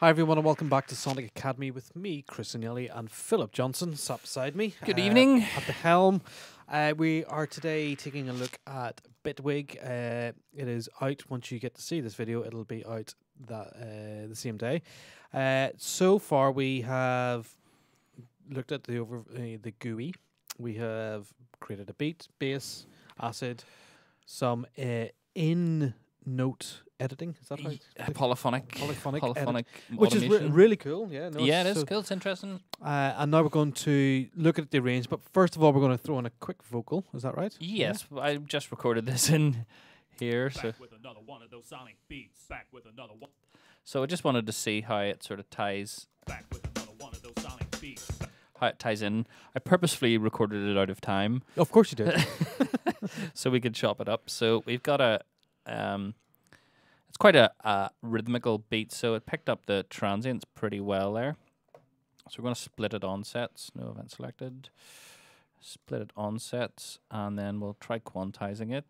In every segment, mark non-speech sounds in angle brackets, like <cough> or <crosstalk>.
Hi everyone and welcome back to Sonic Academy with me, Chris Agnelli, and Philip Johnson sat beside me. Good uh, evening. At the helm. Uh, we are today taking a look at Bitwig. Uh, it is out once you get to see this video. It'll be out that uh, the same day. Uh, so far, we have looked at the over uh, the GUI. We have created a beat, bass, acid, some uh, in note editing. Is that right? uh, polyphonic, Polyphonic edit- polyphonic Which is re- really cool. Yeah, no, yeah, it it's so- cool. It's interesting. uh, and now we're going to look at the range. But first of all, we're going to throw in a quick vocal. Is that right? Yeah. Yes, I just recorded this in here, so with another one of those sonic beats. Back with another one. so I just wanted to see how it sort of ties Back with another one of those sonic beats. how it ties in. I purposefully recorded it out of time Of course you did. <laughs> <laughs> so we could chop it up. So we've got a um, it's quite a, a rhythmical beat, so it picked up the transients pretty well there. So we're going to split it onsets. No event selected. Split it onsets, and then we'll try quantizing it.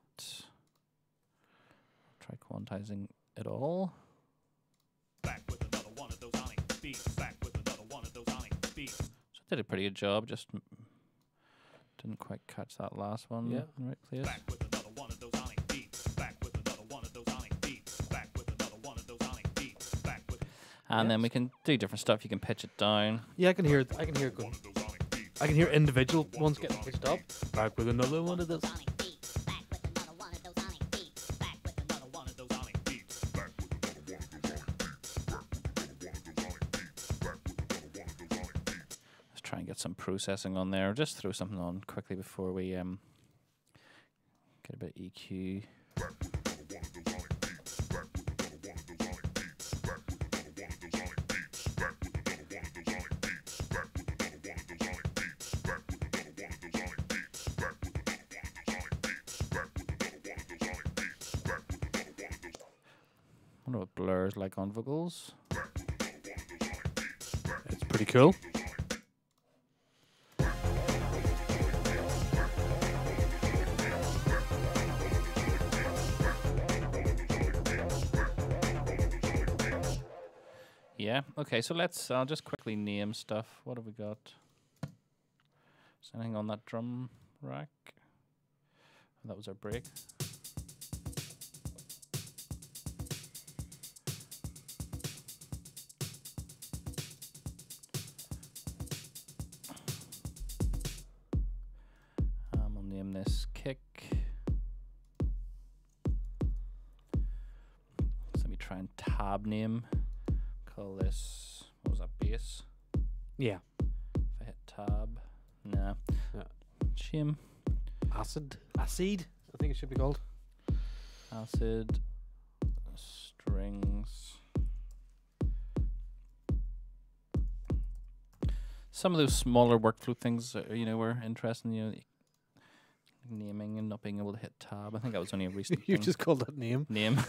Try quantizing it all. Back with another one of those sonic beats. Back with another one of those sonic beats. So I did a pretty good job. Just didn't quite catch that last one. Yeah. in the right place. With And then we can do different stuff. You can pitch it down. yeah, I can hear. I can hear. Go- one of those sonic beats. I can hear individual ones getting pitched up. Back with another one of those. Sonic beats, back with another one of those sonic beats, back with another Another one of those sonic beats. Back with another one of those sonic beats. Back with another one of those sonic beats. Back with another one of those sonic beats. Let's try and get some processing on there. Just throw something on quickly before we um get a bit EQ. Blurs vocals. It's pretty cool. Yeah. Okay. So let's. I'll just quickly name stuff. What have we got? Is anything on that drum rack? That was our break. Name. Call this what was that bass? Yeah. If I hit tab, nah. Yeah. Shame. Acid. Acid. I think it should be called. Acid strings. Some of those smaller workflow things, you know, were interesting. You know, naming and not being able to hit tab. I think that was only a <laughs> recent you thing. just called that name. name. <laughs> <laughs>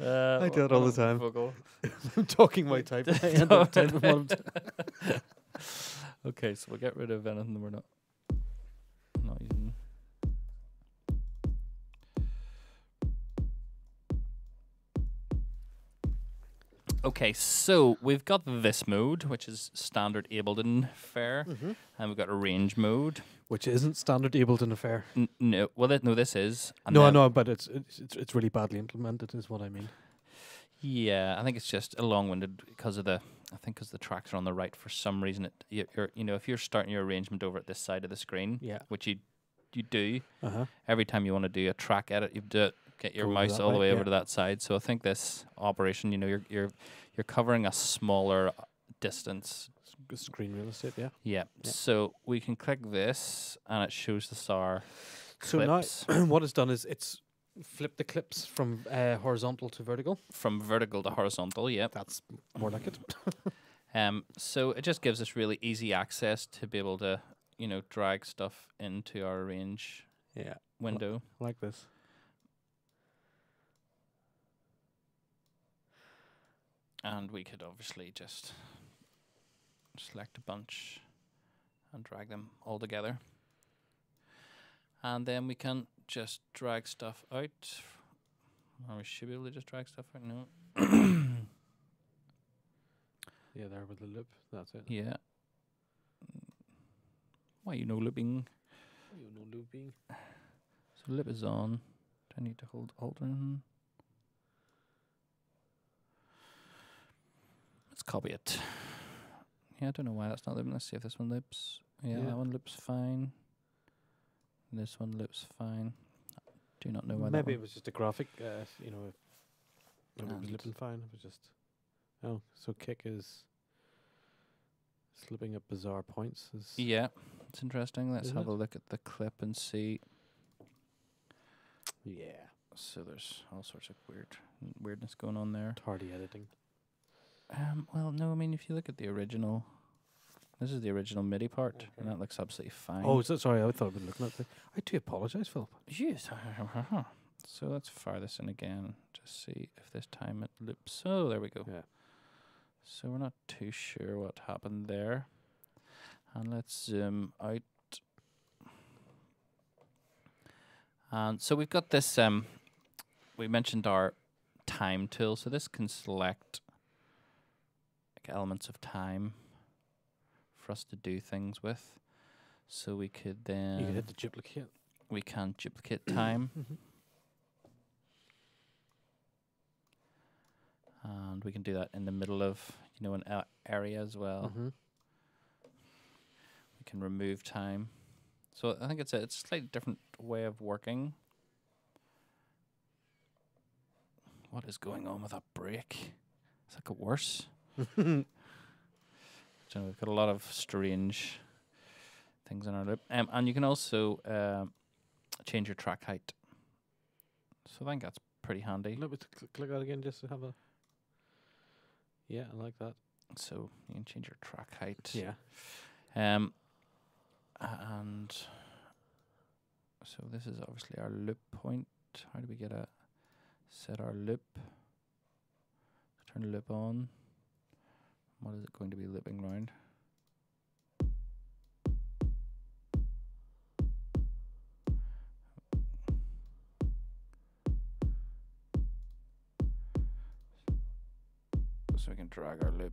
Uh, I do it all the time. I'm talking my type. I end up typing what I'm t- okay, so we'll get rid of anything we're not Okay, so we've got this mode, which is standard Ableton Fair, Mhm. and we've got a range mode. Which isn't standard Ableton affair. N- no, well, th- no, this is. no, I know, but it's, it's it's really badly implemented, is what I mean. Yeah, I think it's just a long-winded because of the. I think because the tracks are on the right for some reason. It you- you're you know if you're starting your arrangement over at this side of the screen, Yeah. which you you do Uh huh. every time you want to do a track edit, you have to get your mouse all the way, over to that side. So I think this operation, you know, you're you're you're covering a smaller distance. Screen real estate, yeah. Yeah. Yeah. So we can click this, and it shows the star So clips now, <clears throat> what it's done is it's flipped the clips from uh, horizontal to vertical. from vertical to horizontal. yeah. That's more like it. <laughs> Um, so it just gives us really easy access to be able to, you know, drag stuff into our range Yeah, window. like this. And we could obviously just select a bunch and drag them all together. And then we can just drag stuff out Oh, we should be able to just drag stuff out. No. <coughs> Yeah, there with the loop. That's it. yeah. Why you know looping? You no looping. So lip is on. Do I need to hold Alt or Let's copy it. Yeah, I don't know why that's not looping. Let's see if this one loops. Yeah, Yeah. that one loops fine. This one loops fine. I Do not know why Maybe it was just a graphic. Uh, you know, it was looping fine. It was just. Oh, so kick is slipping at bizarre points. Is Yeah, it's interesting. Let's have a look at the clip and see. yeah, So there's all sorts of weird weirdness going on there. tardy editing. Um, well, no, I mean if you look at the original, this is the original MIDI part, Okay. and that looks absolutely fine. Oh, so, sorry. I thought I'd been looking at the. I do apologize, Philip. yes. so let's fire this in again to see if this time it loops. Oh, there we go. Yeah. So we're not too sure what happened there. And let's zoom out. And so we've got this um we mentioned our time tool. So this can select elements of time for us to do things with. So we could then you can hit the duplicate. we can duplicate time <clears throat> Mhm. and we can do that in the middle of you know an a- area as well. Mhm. We can remove time. So I think it's a it's a slightly different way of working. What is going on with that break? Is that get worse? <laughs> So we've got a lot of strange things in our loop, um, and you can also um, change your track height. So I think that's pretty handy. Let me cl- click that again just to have a. Yeah, I like that. So you can change your track height. Yeah. Um, and so this is obviously our loop point. How do we get a set our loop? Turn the loop on. What is it going to be looping round? So we can drag our loop.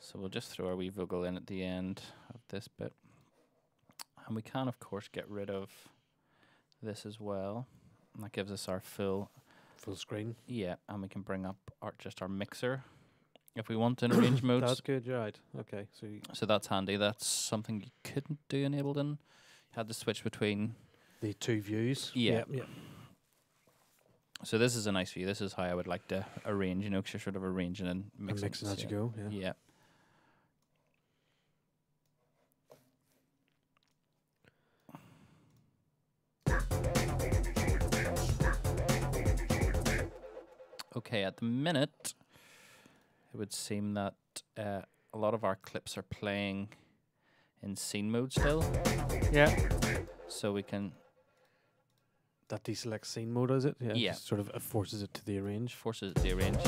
So we'll just throw our wee vocal in at the end of this bit. And we can, of course, get rid of this as well. And that gives us our full, Full screen. yeah, and we can bring up our just our mixer if we want in arrange <coughs> modes. That's good. Right. Okay. So you, So that's handy. That's something you couldn't do enabled in Ableton. You had to switch between. the two views. Yeah. Yep, yep. So this is a nice view. This is how I would like to arrange, you know, 'cause you're sort of arranging and And mixing. mixing as you go. Yeah. Yeah. Okay, at the minute, it would seem that uh, a lot of our clips are playing in scene mode still. Yeah. So we can That deselect scene mode, is it? Yeah. Yeah. Sort of uh, forces it to the arrange. forces it to arrange.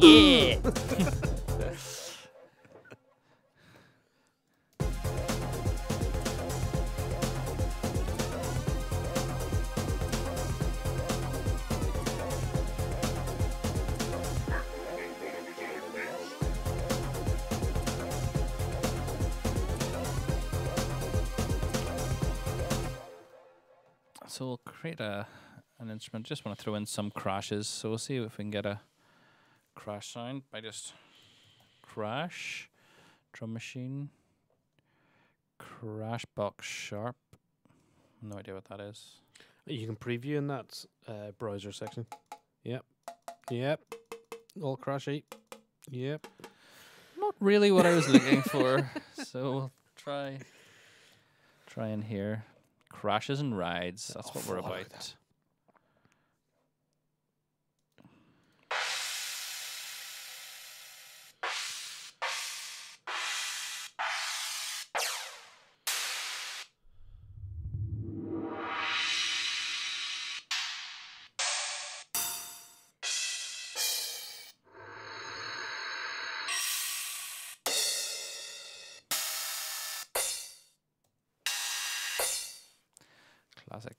Yeah. So we'll create a an instrument. Just want to throw in some crashes. So we'll see if we can get a crash sound by just crash drum machine crash box sharp. No idea what that is. You can preview in that uh, browser section. Yep. Yep. All crashy. Yep. Not really what I was looking for. <laughs> So we'll try try in here. Crashes and rides. That's what we're Oh, about.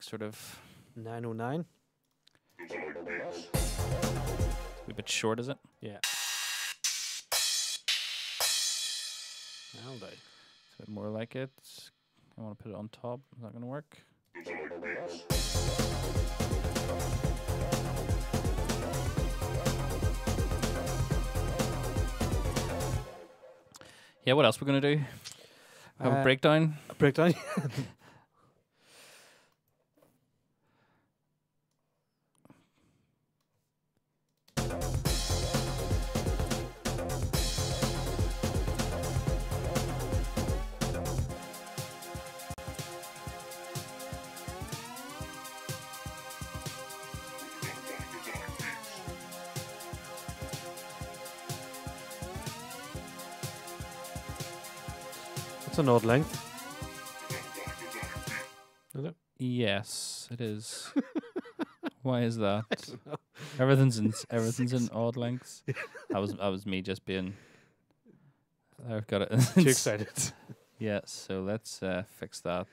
Sort of 909. a bit short, is it? Yeah. Do. It's a bit more like it. I want to put it on top. Is that going to work? Yeah, what else we're going to do? Have a uh, breakdown? A Breakdown. <laughs> an odd length. Is it? Yes, it is. <laughs> Why is that? Everything's in <laughs> everything's in odd lengths. That was that was me just being. I've got it. Too <laughs> excited. Yeah, so let's uh, fix that.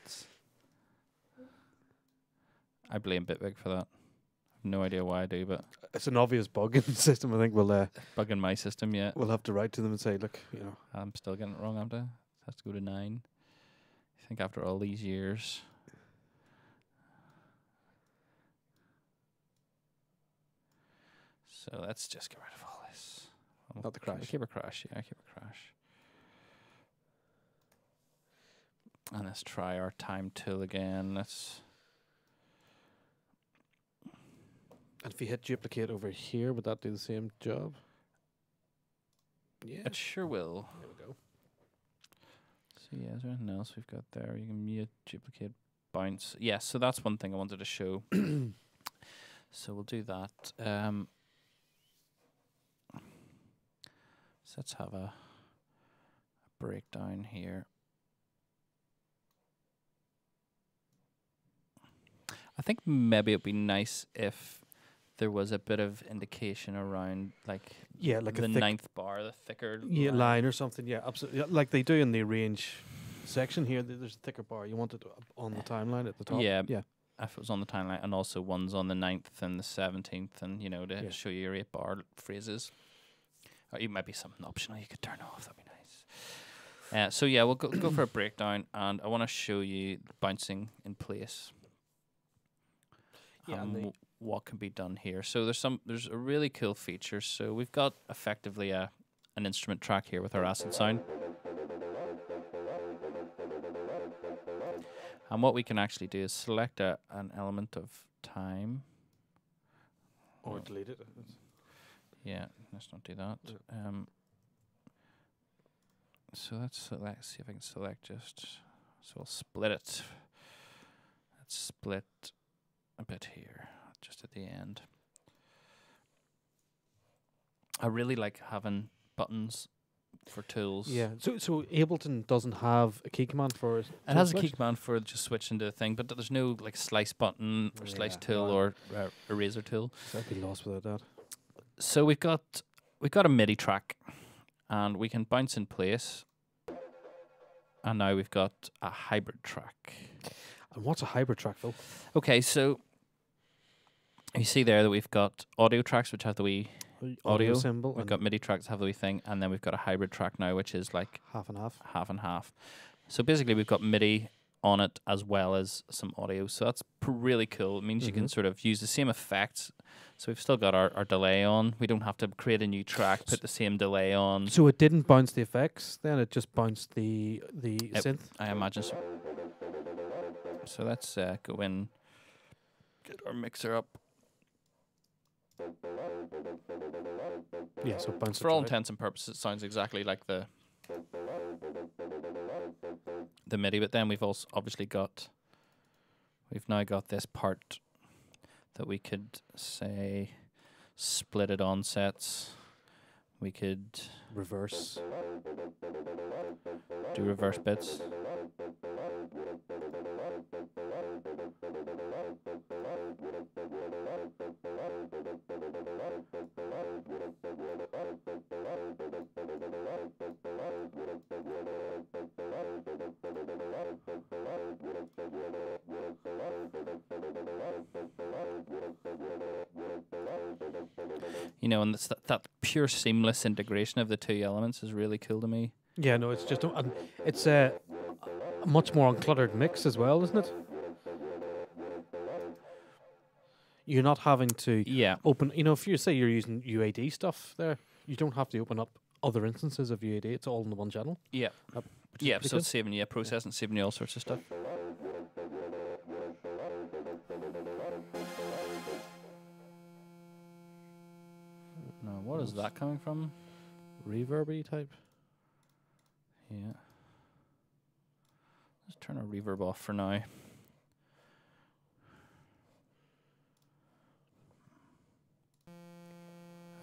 I blame Bitwig for that. I've no idea why I do, but It's an obvious bug in the system. I think we'll uh, bugging my system. Yeah, we'll have to write to them and say, look, you know, I'm still getting it wrong. Haven't I? Has to go to nine. I think after all these years. So let's just get rid of all this. I'll Not the keep- crash. Keep a crash. Yeah, keep a crash. And let's try our time tool again. Let's. and if you hit duplicate over here, would that do the same job? Yeah. It sure will. There we go. So yeah, is there anything else we've got there? You can mute, duplicate, bounce. Yes, so that's one thing I wanted to show. <coughs> so we'll do that. Um, so let's have a, a breakdown here. I think maybe it'd be nice if there was a bit of indication around like Yeah, like the ninth bar, the thicker yeah, line or something. Yeah, absolutely. Like they do in the range section here. th- There's a thicker bar. You want it up on the timeline at the top. Yeah. Yeah. if it was on the timeline, and also ones on the 9th and the seventeenth, and you know to Yeah. show you your eight bar phrases. Or it might be something optional you could turn off. That'd be nice. Uh, so yeah, we'll go go for a breakdown, and I want to show you bouncing in place. Yeah, and and the- w- what can be done here. So there's some there's a really cool feature. So we've got effectively a an instrument track here with our acid sound. And what we can actually do is select a, an element of time. Or Oh. delete it. Yeah, let's not do that. Yeah. Um, so let's select, see if I can select just, so we'll split it. Let's split a bit here, at the end. I really like having buttons for tools. Yeah. So so Ableton doesn't have a key command for It It has a key command for just switching to the thing, but there's no like slice button or slice tool no. or uh, eraser tool. So I'd be lost without that. So we've got we've got a MIDI track, and we can bounce in place. And now we've got a hybrid track. And what's a hybrid track, Phil? Okay, so you see there that we've got audio tracks which have the wee, Audio, symbol. we've got MIDI tracks have the wee thing, and then we've got a hybrid track now which is like half and half. half and half. So basically, we've got MIDI on it as well as some audio. So that's pr- really cool. It means you can Mhm. sort of use the same effects. So we've still got our, our delay on. We don't have to create a new track, put the same delay on. So it didn't bounce the effects. Then it just bounced the the Yep. synth. I imagine so. So let's uh, go in, get our mixer up. Yeah. So. For all right. intents and purposes, it sounds exactly like the the MIDI. But then we've also obviously got we've now got this part that we could say split it onsets. We could reverse. do reverse bits. You know, and that, that pure seamless integration of the two elements is really cool to me. Yeah, no, it's just a, it's a much more uncluttered mix as well, isn't it? You're not having to Yeah, open. You know, if you say you're using UAD stuff there, you don't have to open up other instances of UAD. It's all in the one channel. yeah, is yeah. So good. it's saving you a process and saving you all sorts of stuff. Now, what is that coming from? reverby type. Yeah. Let's turn our reverb off for now.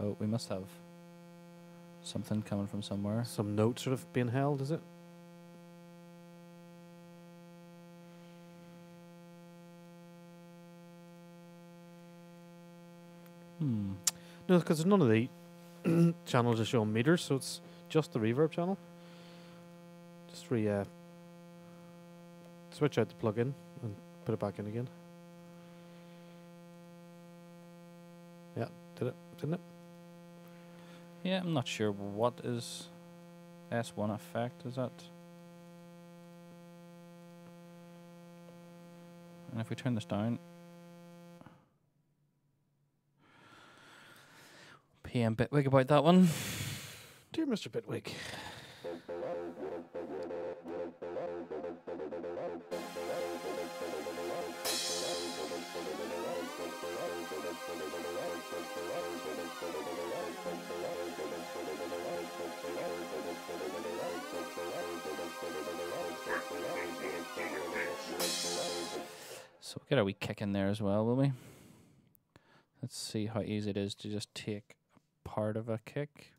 Oh, we must have something coming from somewhere. Some notes sort of being held, is it? Hmm. No, because none of the <clears throat> channels are showing meters, so it's just the reverb channel. Just re uh, switch out the plug-in and put it back in again. Yeah, did it? Didn't it? Yeah, I'm not sure what is S1 effect. Is that? And if we turn this down, PM Bitwig about that one. Dear Mr. Bitwig. Get a wee kick in there as well, will we? Let's see how easy it is to just take part of a kick.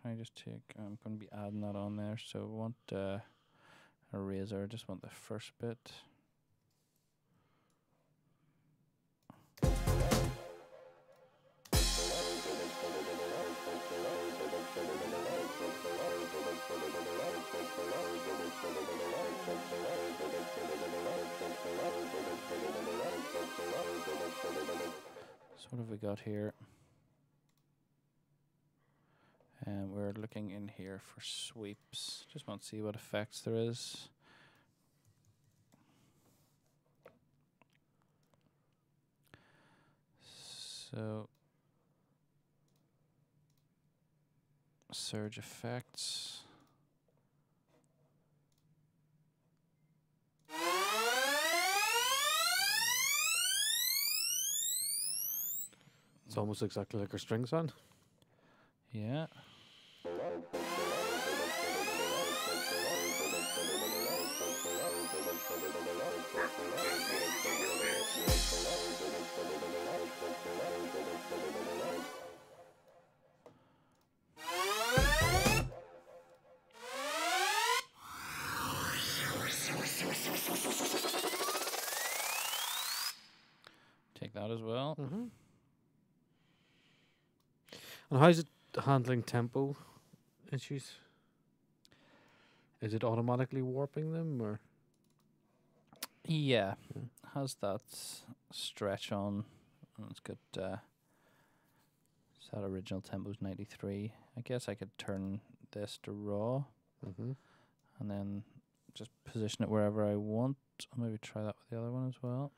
Can I just take? I'm going to be adding that on there. So I want uh, a razor. I just want the first bit. Got here? And we're looking in here for sweeps. Just want to see what effects there is. So surge effects. It's almost exactly like our string sound. Yeah. Take that as well. Mm-hmm. And how's it handling tempo issues? Is it automatically warping them, or Yeah, Yeah. has that stretch on. and It's got uh, that original tempo's ninety three. I guess I could turn this to raw mm-hmm. and then just position it wherever I want. I'll maybe try that with the other one as well.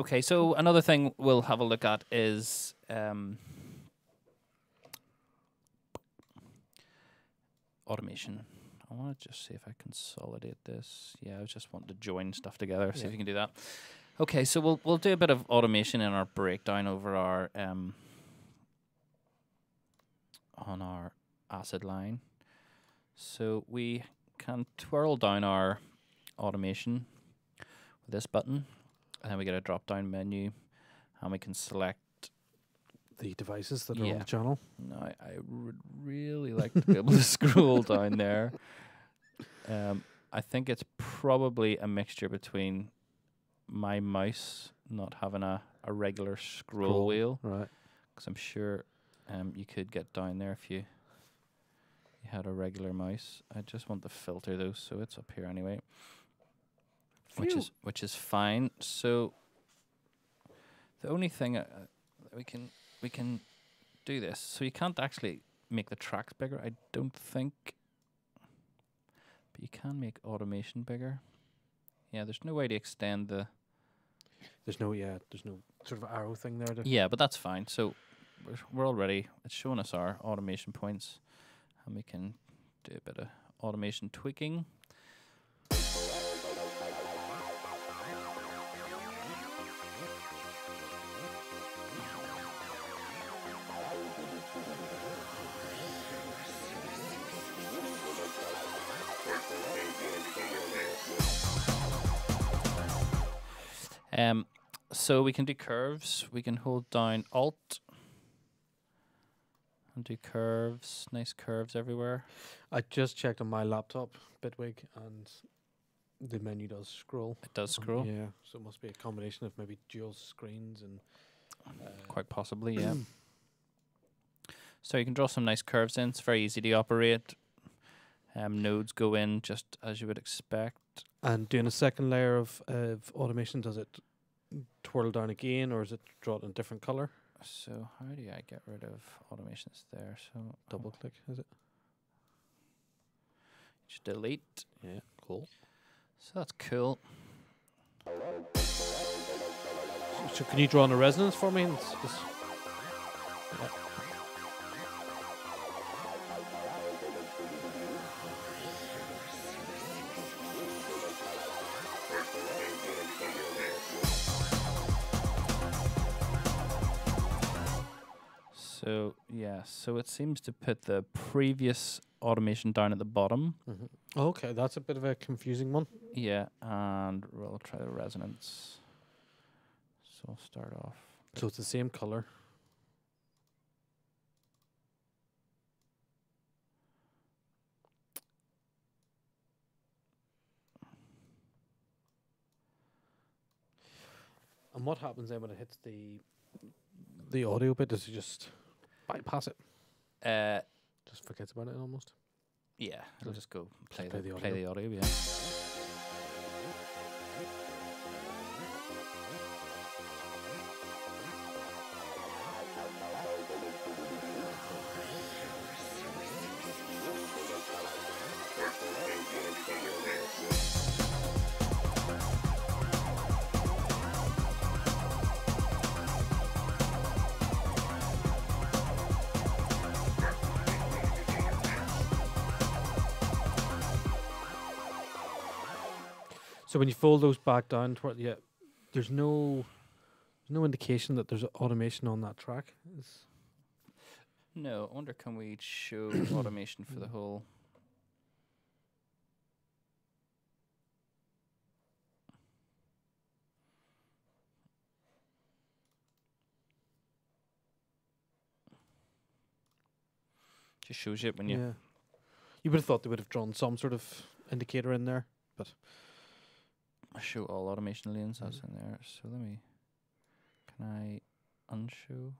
Okay, so another thing we'll have a look at is um, automation. I want to just see if I consolidate this. Yeah, I just want to join stuff together. See if Yeah. you can do that. Okay, so we'll we'll do a bit of automation in our breakdown over our um, on our acid line. So we can twirl down our automation with this button, and then we get a drop down menu, and we can select. The devices that are on the channel. No, I, I would really like to be able to <laughs> scroll down there. Um, I think it's probably a mixture between my mouse not having a, a regular scroll, Scroll. wheel, Right. because I'm sure um, you could get down there if you you had a regular mouse. I just want to filter those, so it's up here anyway, which is which is fine. So the only thing uh, we can we can do this. So you can't actually make the tracks bigger, I don't think. But you can make automation bigger. Yeah, there's no way to extend the There's no yeah. There's no sort of arrow thing there. To Yeah, but that's fine. So we're, we're already it's showing us our automation points, and we can do a bit of automation tweaking. Um, so we can do curves. We can hold down Alt and do curves. Nice curves everywhere. I just checked on my laptop, Bitwig, and the menu does scroll. It does Um, scroll, Yeah, so it must be a combination of maybe dual screens and uh, quite possibly. Yeah. <clears throat> so you can draw some nice curves in. It's very easy to operate. Um, nodes go in just as you would expect. And doing a second layer of of automation, does it twirl down again, or is it draw it in a different color? So how do I get rid of automations there? So um, Double click, is it? just delete. Yeah, cool. So that's cool. So can you draw on a resonance for me? It's So yeah, so it seems to put the previous automation down at the bottom. Mm-hmm. okay. That's a bit of a confusing one. Yeah, and we'll try the resonance. So I'll start off. So it's the same color. And what happens then when it hits the the audio bit? Does it just bypass it? Uh, Just forgets about it almost. yeah, it'll Just just go play, play the, the play the audio. Yeah. So when you fold those back down toward yeah, there's no there's no indication that there's automation on that track. It's No, I wonder can we show <coughs> automation for the whole? Just shows you it when you yeah. You would have thought they would have drawn some sort of indicator in there. Show all automation lanes. That's Mhm. in there. So let me. Can I unshow?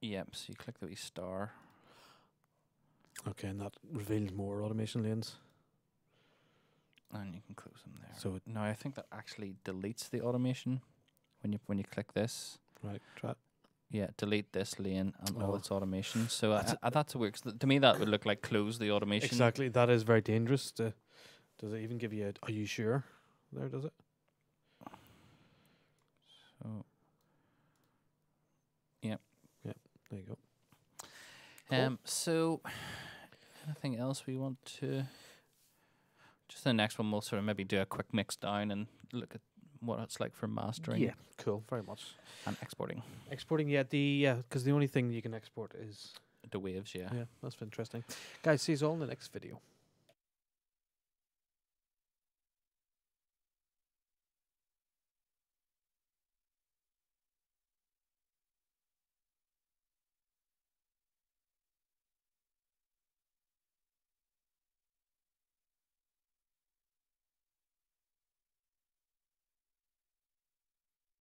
Yep. So you click the wee star. Okay, and that reveals more automation lanes. And you can close them there. So it- no, I think that actually deletes the automation when you when you click this. right, try Yeah, delete this lane and all Oh. its automation. So uh, That's uh, that's a. 'cause to me, that would look like close the automation. Exactly. That is very dangerous. To, does it even give you a are you sure? There does it? So Yep. Yep. There you go. Cool. Um. So, anything else we want to? Just the next one, we'll sort of maybe do a quick mix down and look at what it's like for mastering Yeah, cool. Very much. and exporting Exporting, yeah, the yeah, because the only thing you can export is the waves. Yeah. yeah. That's interesting, guys. See you all in the next video.